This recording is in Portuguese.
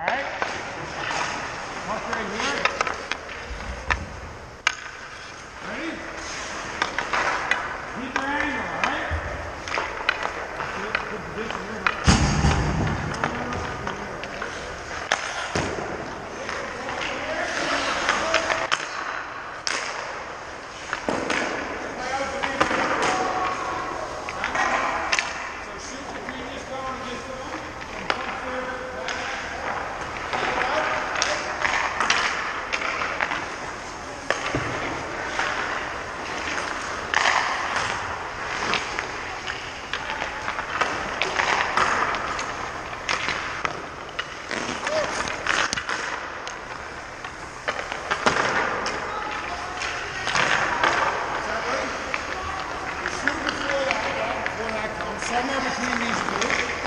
Alright? Watch right. Thank you.